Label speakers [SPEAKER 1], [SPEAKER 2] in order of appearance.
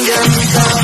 [SPEAKER 1] Kingdom Come.